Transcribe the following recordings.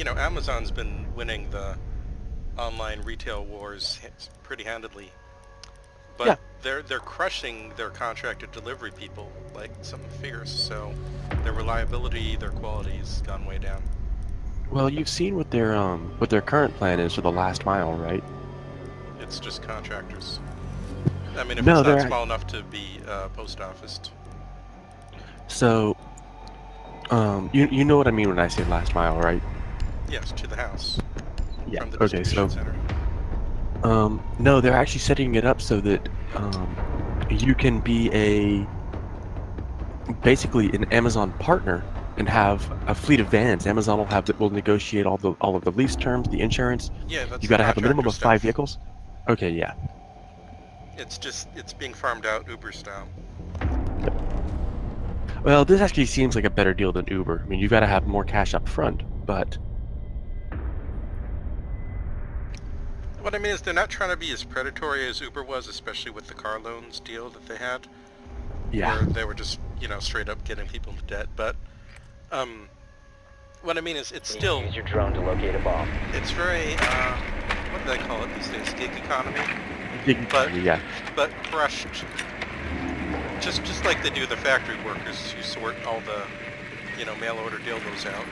you know, Amazon's been winning the online retail wars pretty handedly. But Yeah. they're they're crushing their contracted delivery people like some fierce. So their reliability, their quality's gone way down. Well, you've seen what their um what their current plan is for the last mile, right? It's just contractors. I mean, if No, it's not small enough to be uh, post office. So, um, you you know what I mean when I say last mile, right? Yes, to the house Yeah. from the Okay, so center. um, no, they're actually setting it up so that um, you can be a basically an Amazon partner and have a fleet of vans. Amazon will have that will negotiate all the all of the lease terms, the insurance. Yeah, that's You got to have a minimum of five stuff. vehicles. Okay, yeah. It's just it's being farmed out Uber style. Well, this actually seems like a better deal than Uber. I mean, you've got to have more cash up front, but What I mean is they're not trying to be as predatory as Uber was, especially with the car loans deal that they had. yeah. Where they were just, you know, straight up getting people into debt. But, um, what I mean is it's You still, Use your drone to locate a bomb. it's very, uh, what do they call it these days? Gig economy? Big- but- yeah. But crushed, just, just like they do the factory workers who sort all the, you know, mail order dildos out.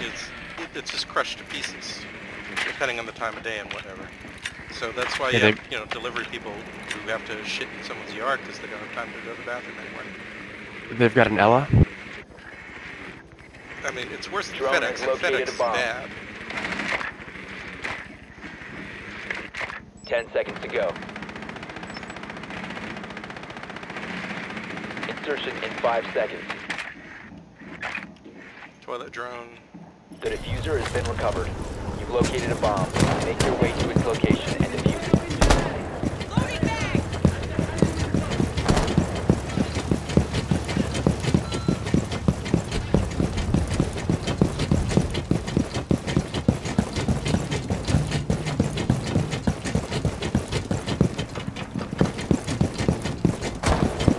It's, it, it's just crushed to pieces, depending on the time of day and whatever. So that's why you Yeah, they- have, you know, delivery people who have to shit in someone's yard because they don't have time to go to the bathroom anymore. They've got an Ella. I mean, it's worse than Drone FedEx, has and FedEx is bad. Ten seconds to go. Insertion in five seconds. Toilet drone. The diffuser has been recovered. You've located a bomb. Make your way to its location and defuse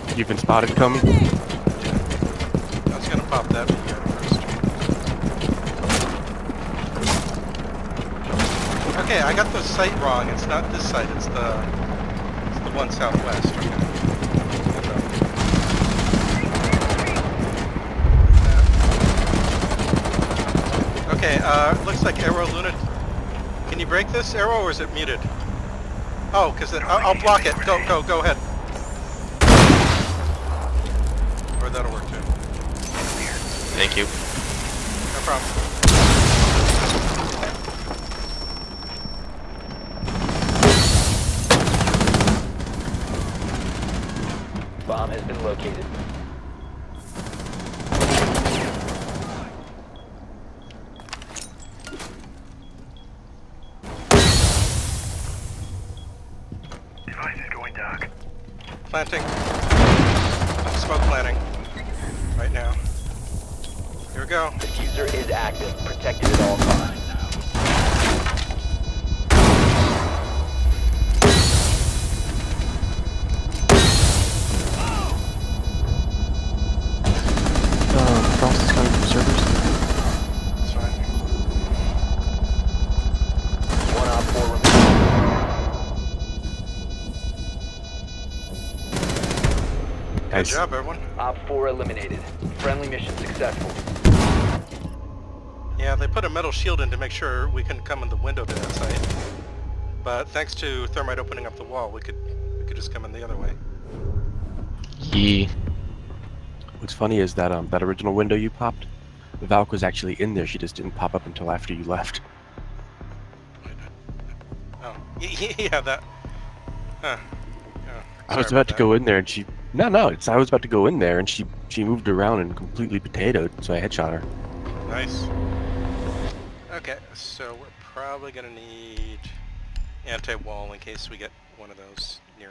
it. You've been spotted coming. I was gonna pop that yard first. Okay, I got the site wrong. It's not this site. It's the it's the one southwest. Okay, uh, looks like Arrow Luna. Can you break this arrow, or is it muted? Oh, because I'll, I'll block it. Go, go, go ahead. Or that'll work too. Thank you. No problem. Been located. Good job, everyone. Op four eliminated. Friendly mission successful. Yeah, they put a metal shield in to make sure we couldn't come in the window to that site. But thanks to Thermite opening up the wall, we could we could just come in the other way. Yee. What's funny is that um that original window you popped, the Valk was actually in there. She just didn't pop up until after you left. Oh, yeah, that. Huh. Yeah, I was sorry about to go in there and she. No, no, it's I was about to go in there and she she moved around and completely potatoed, so I headshot her. Nice. Okay, so we're probably gonna need anti-wall in case we get one of those near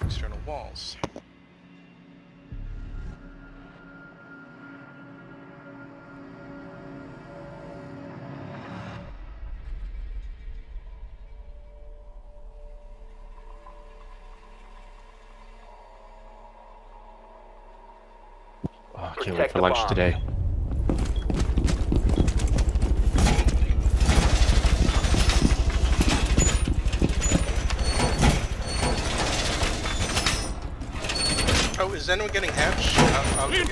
external walls. Can't wait for lunch bomb. today. Oh, is anyone getting hatch? I'll, I'll get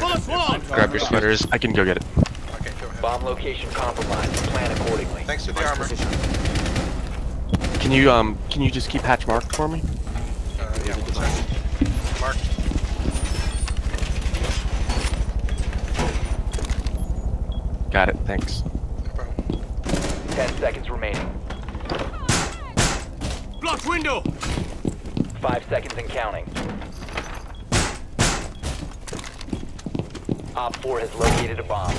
Grab your sweaters. I can go get it. Okay, go ahead. Bomb location compromised. Plan accordingly. Thanks for the armor. Can you um? Can you just keep hatch marked for me? Uh, yeah, Marked. Got it. Thanks. No. Ten seconds remaining. Blocked window! Five seconds and counting. Op 4 has located a bomb.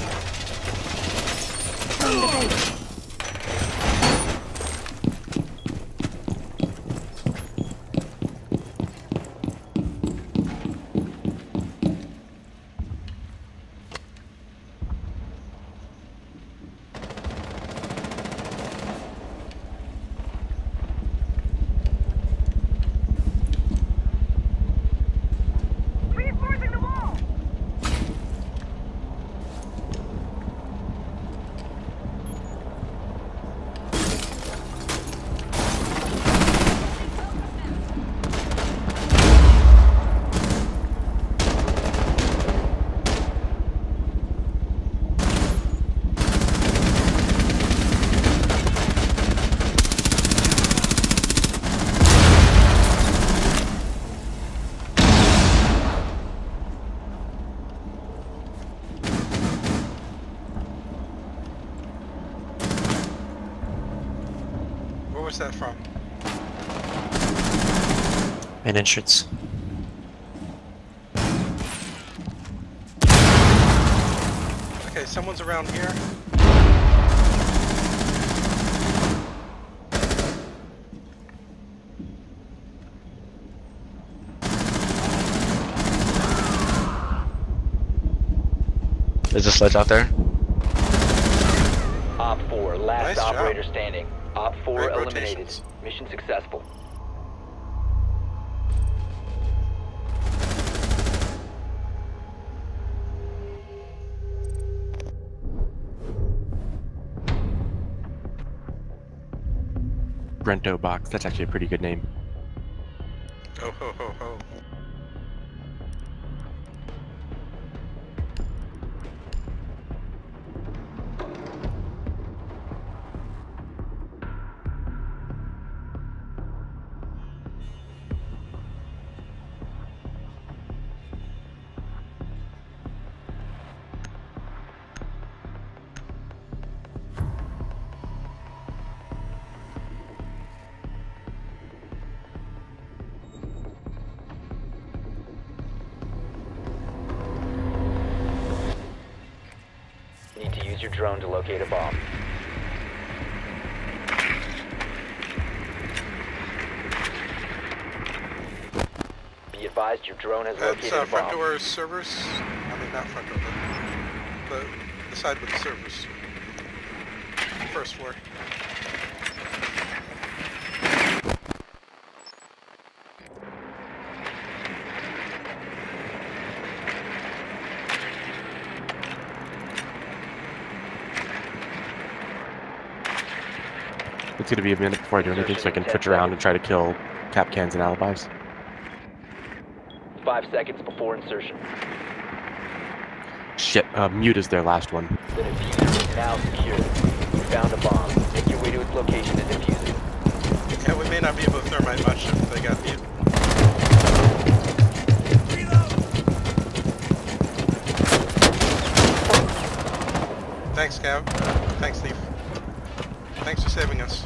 Where was that from? Main entrance. Okay, someone's around here. There's a sledge out there. Op 4, last Nice job. operator standing. Op 4 Great eliminated. rotations. Mission successful. Brento box. That's actually a pretty good name. Oh ho ho ho. Drone to locate a bomb. Be advised your drone has That's located uh, a front door servers. I mean, not front door, but the, the side with the servers. First floor. It's gonna be a minute before I do anything, so I can twitch around and try to kill cap cans and alibis. Five seconds before insertion. Shit. Uh, mute is their last one. The diffuser is now secure. You found a bomb. Make your way to its location and defuse it. Yeah, we may not be able to thermite much if they got mute. Thanks, Cav. Thanks, Steve. Thanks for saving us.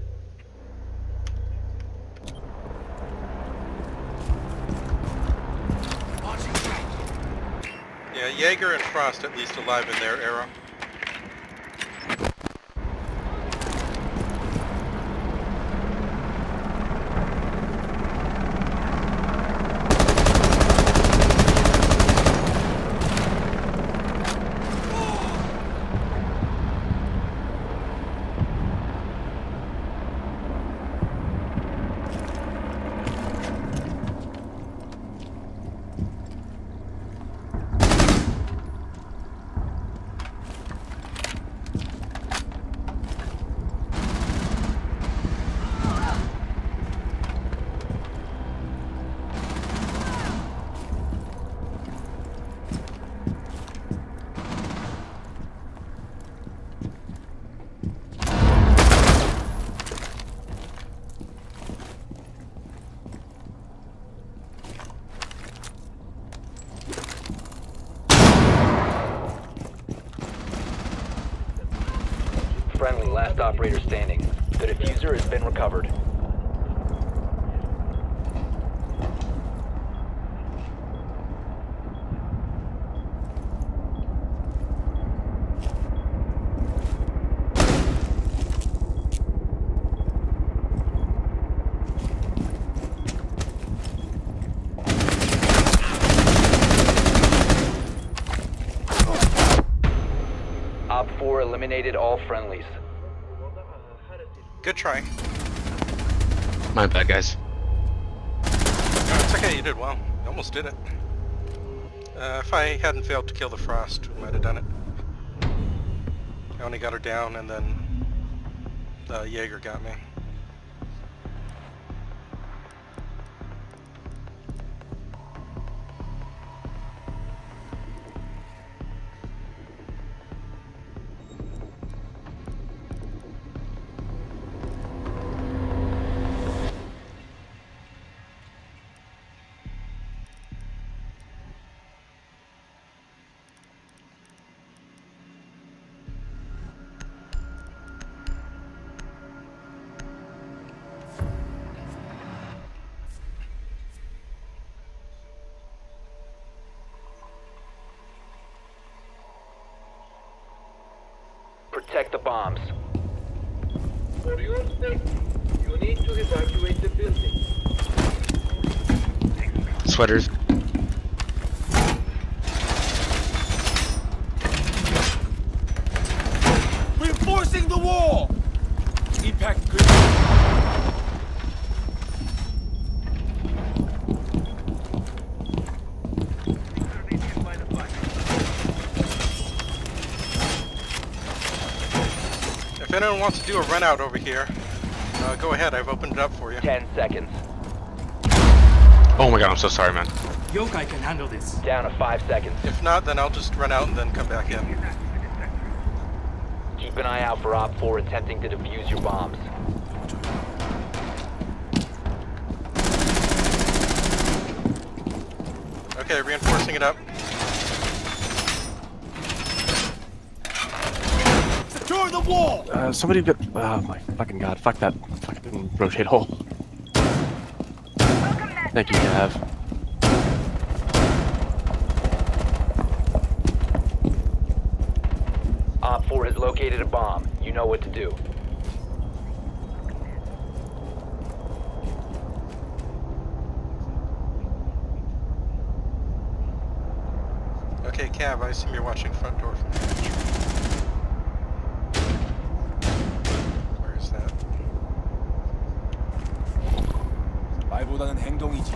Jaeger and Frost at least alive in their era. Friendly, last operator standing. The diffuser has been recovered. Op 4 eliminated all friendlies. Good try. My bad, guys. No, it's okay, you did well. You almost did it. Uh, if I hadn't failed to kill the Frost, we might have done it. I only got her down and then the Jaeger got me. Protect the bombs. For your safety, you need to evacuate the building. Sweaters. Reinforcing the wall! Impact If anyone wants to do a run out over here, uh, go ahead, I've opened it up for you. 10 seconds. Oh my god, I'm so sorry, man. Yokai can handle this. Down to 5 seconds. If not, then I'll just run out and then come back in. Keep an eye out for Op 4 attempting to defuse your bombs. Okay, reinforcing it up. Secure the wall! Uh, somebody get. Oh my fucking god! Fuck that fucking rotate hole. Thank you, Gav. Op 4 has located a bomb. You know what to do. Okay, Cav, I assume you're watching front door from the 轻重一击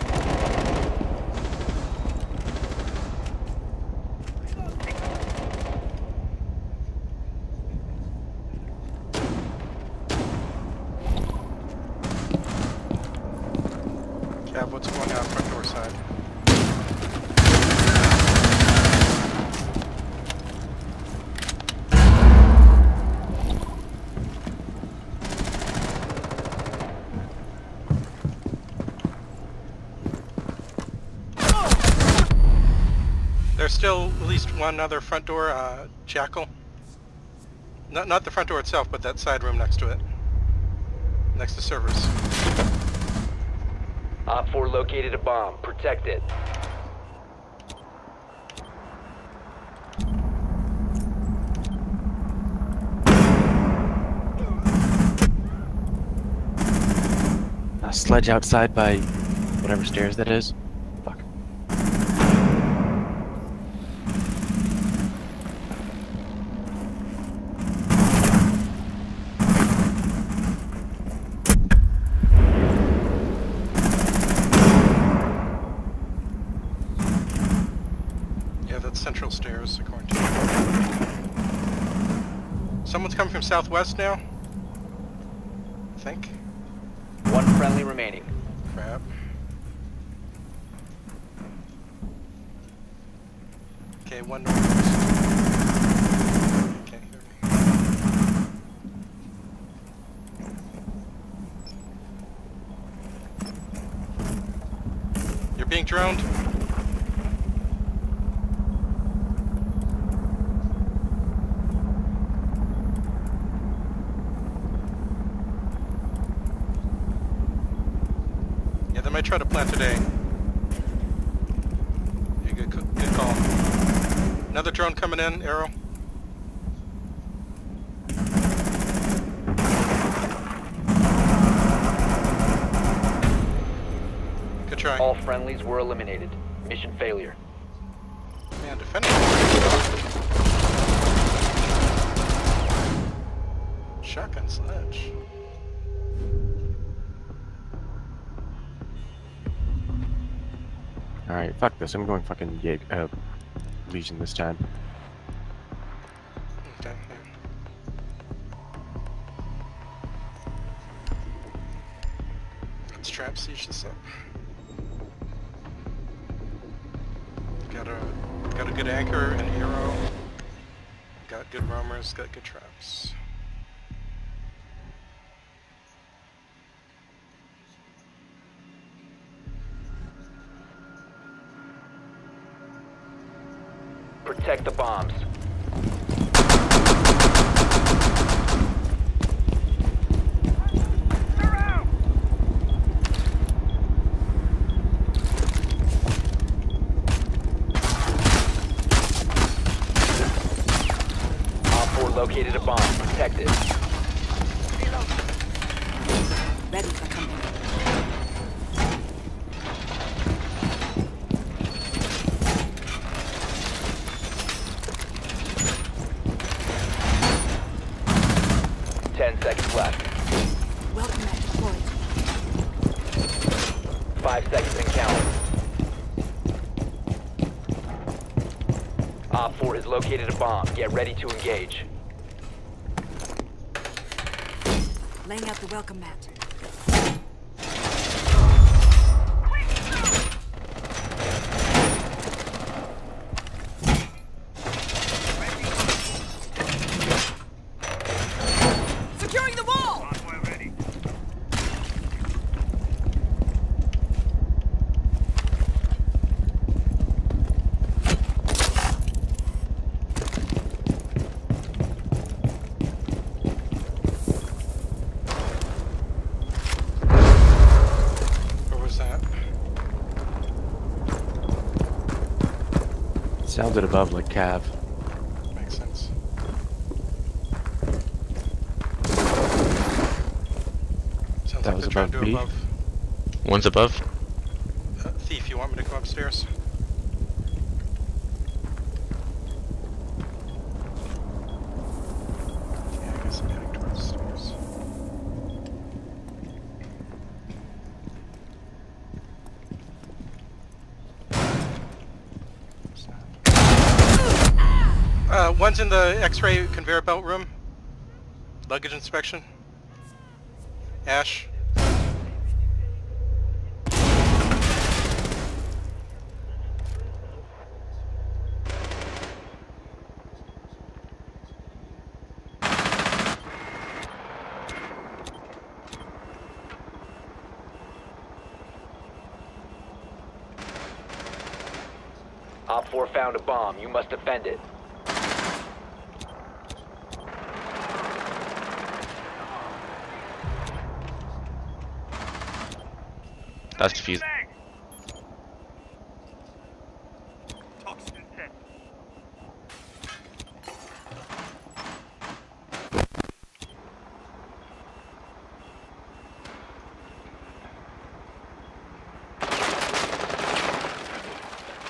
still at least one other front door, uh, Jackal. Not, not the front door itself, but that side room next to it. Next to servers. Op 4 located a bomb. Protect it. A sledge outside by whatever stairs that is. Fuck. Yeah, that's central stairs, according to Someone's southwest now? I think. One friendly remaining. Crap. Okay, one northwest. Can't hear me. You're being droned. Yeah, they might try to plant today. Yeah, good, good call. Another drone coming in, Arrow. Good try. All friendlies were eliminated. Mission failure. Man, defending. Shotgun sledge. Alright, fuck this. I'm going fucking Jaeg uh, Lesion this time. Let's trap siege this up. Got a got a good anchor and arrow. Got good roamers. Got good traps. Protect the bombs. Op 4 located a bomb. Protect it. Ready for company. Ten seconds left. Welcome deployed. Five seconds and counting. Op 4 has located a bomb. Get ready to engage. Laying out the welcome mat. Sounded above like Cav. Makes sense. Sounds That like was they're trying to above do me? above. One's above. X-ray conveyor belt room. Luggage inspection. Ash. Op 4 found a bomb. You must defend it. That's defused.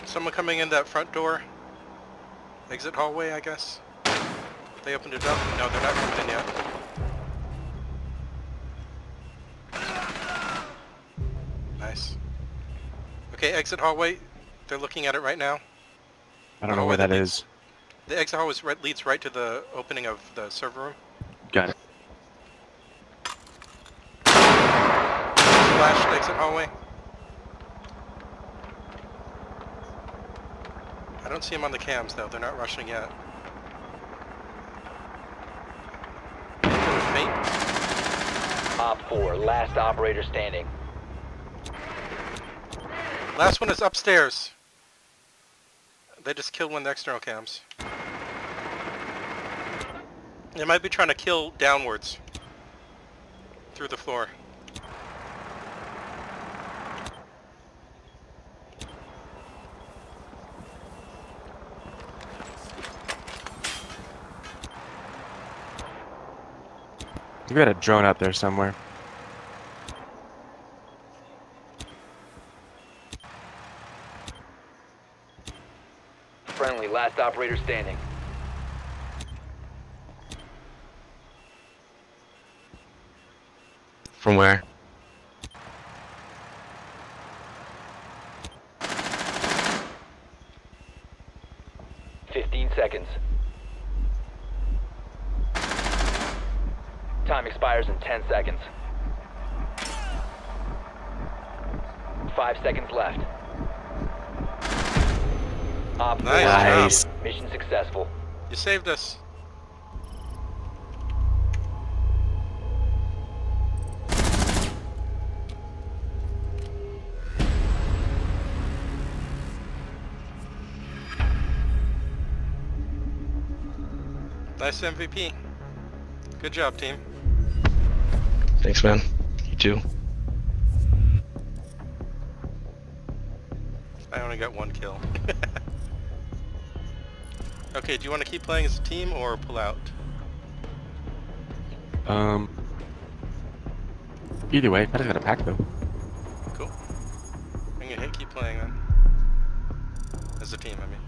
Someone coming in that front door. Exit hallway, I guess. They opened it up. No, they're not coming in yet. Exit hallway. They're looking at it right now. I don't know where where that the- is. The exit hallway right, leads right to the opening of the server room. Got it. Flash exit hallway. I don't see them on the cams though. They're not rushing yet. Op 4, last operator standing. Last one is upstairs. They just killed one of the external cams. They might be trying to kill downwards. Through the floor. We got a drone out there somewhere. Friendly, last operator standing. From where? Fifteen seconds. Time expires in ten seconds. Five seconds left. Op Nice Nice. Mission successful. You saved us. Nice MVP. Good job, team. Thanks, man. You too. I only got one kill. okay, do you want to keep playing as a team or pull out? Um. Either way, I just got a pack though. Cool. I'm gonna hit keep playing then. As a team, I mean.